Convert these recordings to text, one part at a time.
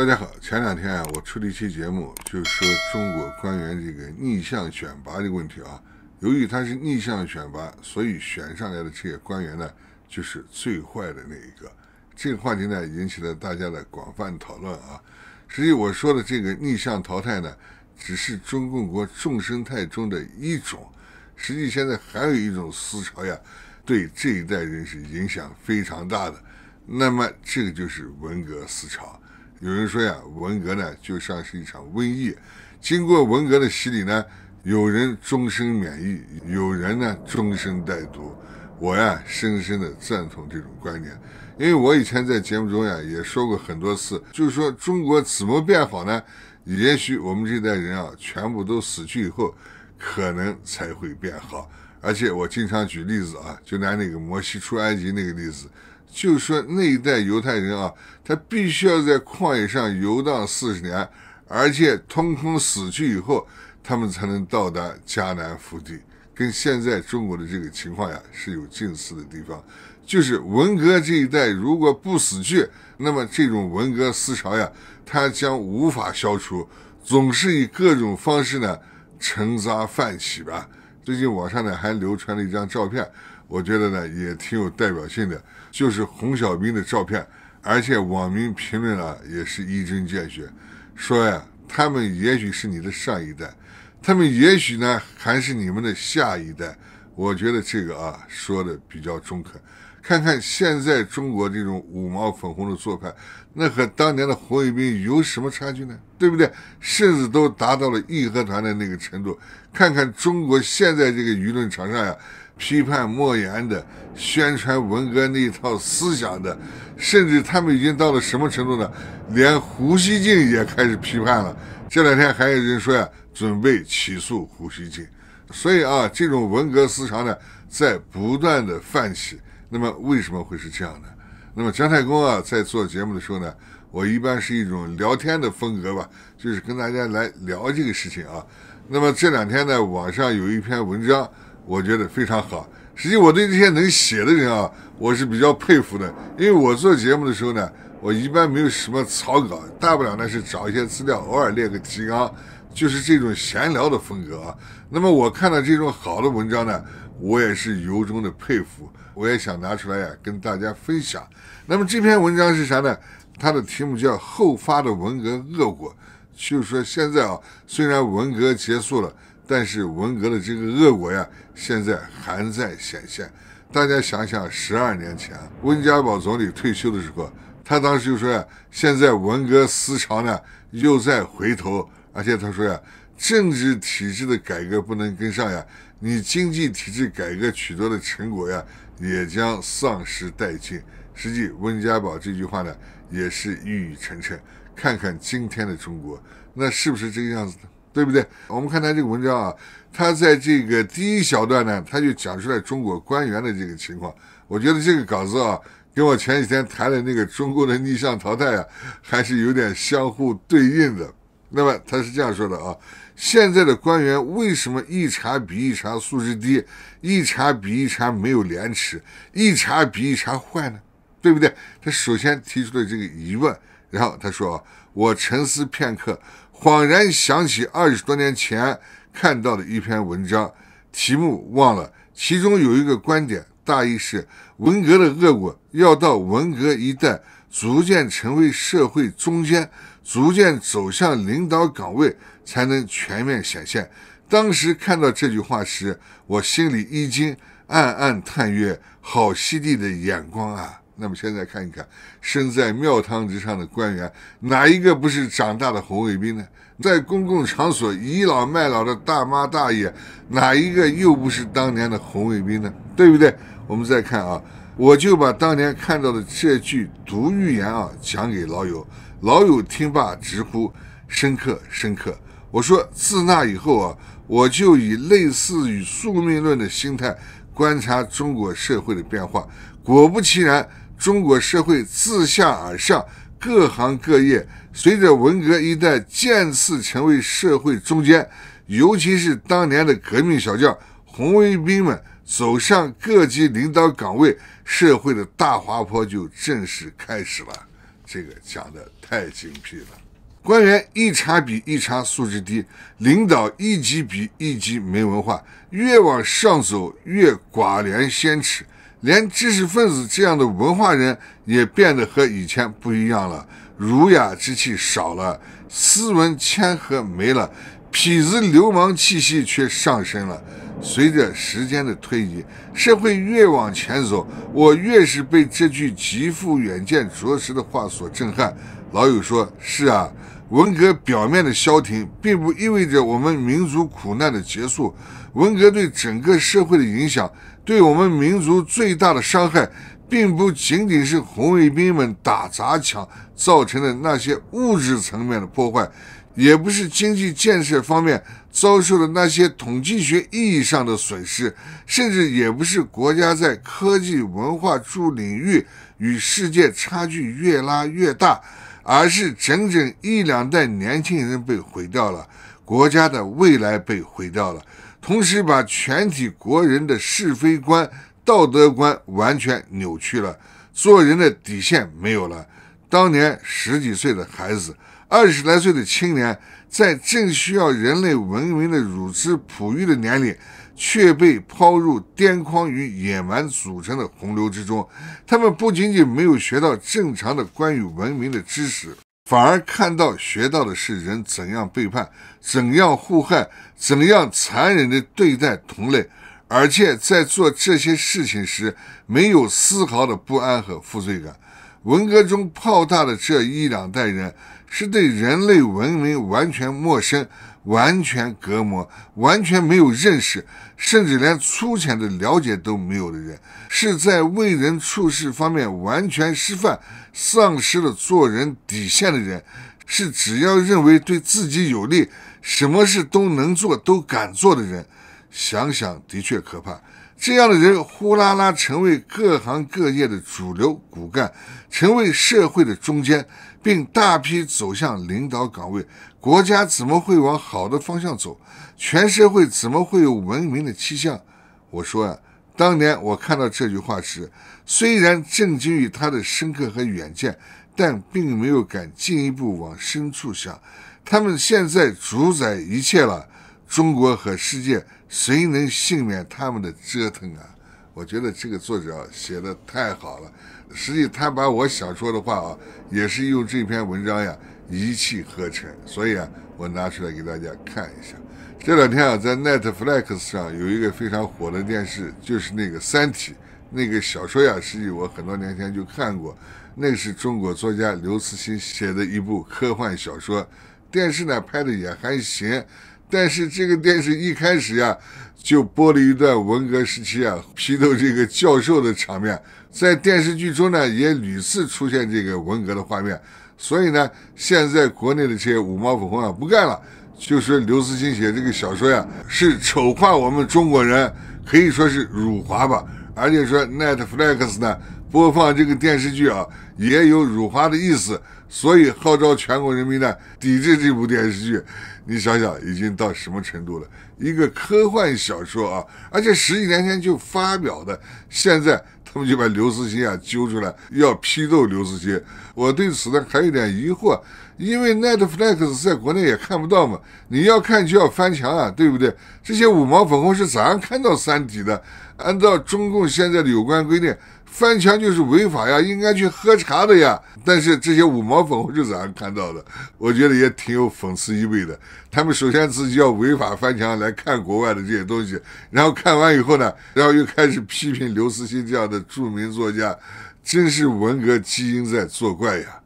大家好，前两天啊，我出了一期节目，就是说中国官员这个逆向选拔这个问题啊。由于他是逆向选拔，所以选上来的这些官员呢，就是最坏的那一个。这个话题呢，引起了大家的广泛讨论啊。实际我说的这个逆向淘汰呢，只是中共国众生态中的一种。实际现在还有一种思潮呀，对这一代人是影响非常大的。那么这个就是文革思潮。有人说呀，文革呢就像是一场瘟疫，经过文革的洗礼呢，有人终身免疫，有人呢终身带毒。我呀，深深的赞同这种观念，因为我以前在节目中呀也说过很多次，就是说中国怎么变好呢？也许我们这代人啊全部都死去以后，可能才会变好。而且我经常举例子啊，就拿那个摩西出埃及那个例子。就说那一代犹太人啊，他必须要在旷野上游荡四十年，而且通通死去以后，他们才能到达迦南福地。跟现在中国的这个情况呀是有近似的地方。就是文革这一代如果不死去，那么这种文革思潮呀，它将无法消除，总是以各种方式呢沉渣泛起吧。最近网上呢还流传了一张照片。我觉得呢也挺有代表性的，就是洪小兵的照片，而且网民评论啊也是一针见血，说呀他们也许是你的上一代，他们也许呢还是你们的下一代。我觉得这个啊说的比较中肯。看看现在中国这种五毛粉红的做派，那和当年的红卫兵有什么差距呢？对不对？甚至都达到了义和团的那个程度。看看中国现在这个舆论场上呀。批判莫言的，宣传文革那一套思想的，甚至他们已经到了什么程度呢？连胡锡进也开始批判了。这两天还有人说呀，准备起诉胡锡进。所以啊，这种文革思潮呢，在不断的泛起。那么为什么会是这样的？那么姜太公啊，在做节目的时候呢，我一般是一种聊天的风格吧，就是跟大家来聊这个事情啊。那么这两天呢，网上有一篇文章。我觉得非常好。实际我对这些能写的人啊，我是比较佩服的。因为我做节目的时候呢，我一般没有什么草稿，大不了呢是找一些资料，偶尔列个提纲，就是这种闲聊的风格啊。那么我看到这种好的文章呢，我也是由衷的佩服，我也想拿出来呀跟大家分享。那么这篇文章是啥呢？它的题目叫《后发的文革恶果》，就是说现在啊，虽然文革结束了。但是文革的这个恶果呀，现在还在显现。大家想想，十二年前温家宝总理退休的时候，他当时就说呀：“现在文革思潮呢又在回头，而且他说呀，政治体制的改革不能跟上呀，你经济体制改革取得的成果呀，也将丧失殆尽。”实际温家宝这句话呢，也是一语成谶。看看今天的中国，那是不是这个样子呢？对不对？我们看他这个文章啊，他在这个第一小段呢，他就讲出来中国官员的这个情况。我觉得这个稿子啊，跟我前几天谈的那个中国的逆向淘汰啊，还是有点相互对应的。那么他是这样说的啊：现在的官员为什么一茬比一茬素质低，一茬比一茬没有廉耻，一茬比一茬坏呢？对不对？他首先提出了这个疑问，然后他说：“我沉思片刻。”恍然想起二十多年前看到的一篇文章，题目忘了，其中有一个观点，大意是文革的恶果要到文革一代逐渐成为社会中间，逐渐走向领导岗位，才能全面显现。当时看到这句话时，我心里一惊，暗暗叹曰：“好犀利的眼光啊！”那么现在看一看，身在庙堂之上的官员，哪一个不是长大的红卫兵呢？在公共场所倚老卖老的大妈大爷，哪一个又不是当年的红卫兵呢？对不对？我们再看啊，我就把当年看到的这句毒预言啊讲给老友，老友听罢直呼深刻深刻。我说自那以后啊，我就以类似于宿命论的心态观察中国社会的变化，果不其然。中国社会自下而上，各行各业随着文革一代渐次成为社会中坚，尤其是当年的革命小将、红卫兵们走上各级领导岗位，社会的大滑坡就正式开始了。这个讲的太精辟了。官员一茬比一茬素质低，领导一级比一级没文化，越往上走越寡廉鲜耻，连知识分子这样的文化人也变得和以前不一样了，儒雅之气少了，斯文谦和没了。痞子流氓气息却上升了。随着时间的推移，社会越往前走，我越是被这句极富远见卓识的话所震撼。老友说：“是啊，文革表面的消停，并不意味着我们民族苦难的结束。文革对整个社会的影响，对我们民族最大的伤害，并不仅仅是红卫兵们打砸抢造成的那些物质层面的破坏。”也不是经济建设方面遭受的那些统计学意义上的损失，甚至也不是国家在科技文化诸领域与世界差距越拉越大，而是整整一两代年轻人被毁掉了，国家的未来被毁掉了，同时把全体国人的是非观、道德观完全扭曲了，做人的底线没有了。当年十几岁的孩子。二十来岁的青年，在正需要人类文明的乳汁哺育的年龄，却被抛入癫狂与野蛮组成的洪流之中。他们不仅仅没有学到正常的关于文明的知识，反而看到学到的是人怎样背叛、怎样互害、怎样残忍地对待同类，而且在做这些事情时，没有丝毫的不安和负罪感。文革中泡大的这一两代人。是对人类文明完全陌生、完全隔膜、完全没有认识，甚至连粗浅的了解都没有的人，是在为人处事方面完全失范、丧失了做人底线的人，是只要认为对自己有利，什么事都能做、都敢做的人。想想的确可怕。这样的人呼啦啦成为各行各业的主流骨干，成为社会的中间。并大批走向领导岗位，国家怎么会往好的方向走？全社会怎么会有文明的气象？我说啊，当年我看到这句话时，虽然震惊于他的深刻和远见，但并没有敢进一步往深处想。他们现在主宰一切了，中国和世界，谁能幸免他们的折腾啊？我觉得这个作者写的太好了。实际他把我想说的话啊，也是用这篇文章呀一气呵成，所以啊，我拿出来给大家看一下。这两天啊，在 Netflix 上有一个非常火的电视，就是那个《三体》那个小说呀，实际我很多年前就看过，那是中国作家刘慈欣写的一部科幻小说，电视呢拍的也还行。但是这个电视一开始呀，就播了一段文革时期啊批斗这个教授的场面，在电视剧中呢也屡次出现这个文革的画面，所以呢，现在国内的这些五毛粉红啊不干了，就说刘慈欣写这个小说呀是丑化我们中国人，可以说是辱华吧，而且说 Netflix 呢播放这个电视剧啊也有辱华的意思，所以号召全国人民呢抵制这部电视剧。你想想，已经到什么程度了？一个科幻小说啊，而且十几年前就发表的，现在他们就把刘慈欣啊揪出来要批斗刘慈欣。我对此呢还有点疑惑，因为 Netflix 在国内也看不到嘛，你要看就要翻墙啊，对不对？这些五毛粉红是咋样看到《三体》的？按照中共现在的有关规定。翻墙就是违法呀，应该去喝茶的呀。但是这些五毛粉我是怎样看到的？我觉得也挺有讽刺意味的。他们首先自己要违法翻墙来看国外的这些东西，然后看完以后呢，然后又开始批评刘慈欣这样的著名作家，真是文革基因在作怪呀。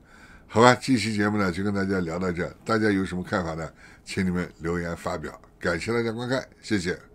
好吧，这期节目呢就跟大家聊到这，大家有什么看法呢？请你们留言发表。感谢大家观看，谢谢。